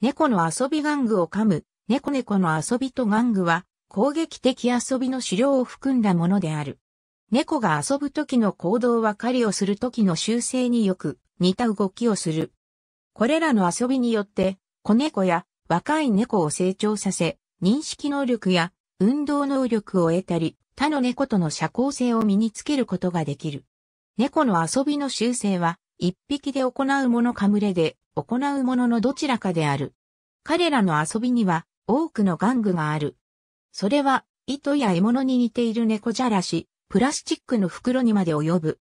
猫の遊び玩具を噛む、猫猫の遊びと玩具は、攻撃的遊びの狩猟を含んだものである。猫が遊ぶ時の行動は狩りをする時の習性によく似た動きをする。これらの遊びによって、子猫や若い猫を成長させ、認識能力や運動能力を得たり、他の猫との社交性を身につけることができる。猫の遊びの習性は、一匹で行うものか群れで行うもののどちらかである。彼らの遊びには多くの玩具がある。それは、糸や獲物に似ている猫じゃらし、プラスチックの袋にまで及ぶ。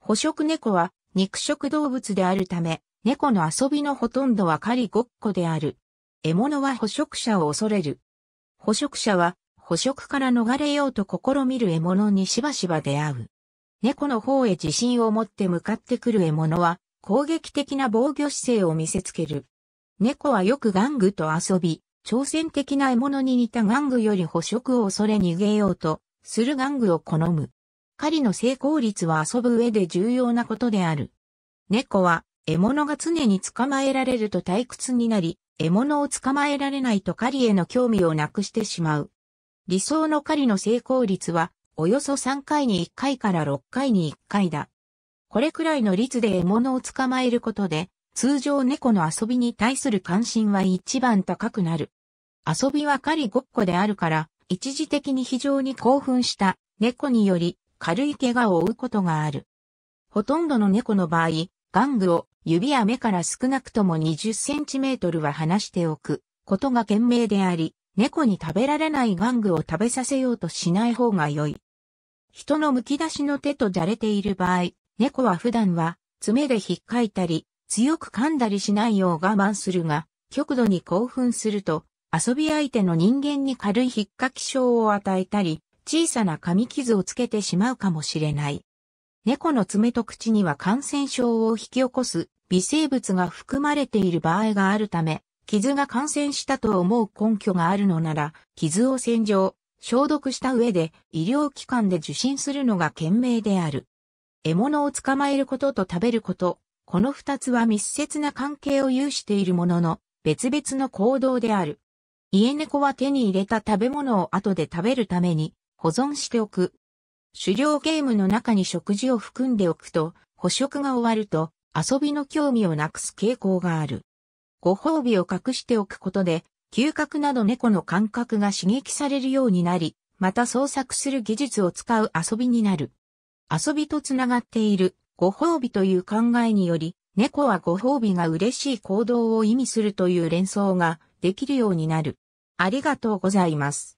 捕食猫は肉食動物であるため、猫の遊びのほとんどは狩りごっこである。獲物は捕食者を恐れる。捕食者は捕食から逃れようと試みる獲物にしばしば出会う。猫の方へ自信を持って向かってくる獲物は攻撃的な防御姿勢を見せつける。猫はよく玩具と遊び、挑戦的な獲物に似た玩具より捕食を恐れ逃げようとする玩具を好む。狩りの成功率は遊ぶ上で重要なことである。猫は獲物が常に捕まえられると退屈になり、獲物を捕まえられないと狩りへの興味をなくしてしまう。理想の狩りの成功率は、およそ3回に1回から6回に1回だ。これくらいの率で獲物を捕まえることで、通常猫の遊びに対する関心は一番高くなる。遊びは狩りごっこであるから、一時的に非常に興奮した猫により軽い怪我を負うことがある。ほとんどの猫の場合、玩具を指や目から少なくとも20センチメートルは離しておくことが賢明であり、猫に食べられない玩具を食べさせようとしない方が良い。人の剥き出しの手とじゃれている場合、猫は普段は爪で引っかいたり、強く噛んだりしないよう我慢するが、極度に興奮すると遊び相手の人間に軽い引っかき症を与えたり、小さな噛み傷をつけてしまうかもしれない。猫の爪と口には感染症を引き起こす微生物が含まれている場合があるため、傷が感染したと思う根拠があるのなら、傷を洗浄、消毒した上で医療機関で受診するのが賢明である。獲物を捕まえることと食べること、この二つは密接な関係を有しているものの、別々の行動である。家猫は手に入れた食べ物を後で食べるために保存しておく。狩猟ゲームの中に食事を含んでおくと、捕食が終わると遊びの興味をなくす傾向がある。ご褒美を隠しておくことで、嗅覚など猫の感覚が刺激されるようになり、また創作する技術を使う遊びになる。遊びとつながっているご褒美という考えにより、猫はご褒美が嬉しい行動を意味するという連想ができるようになる。ありがとうございます。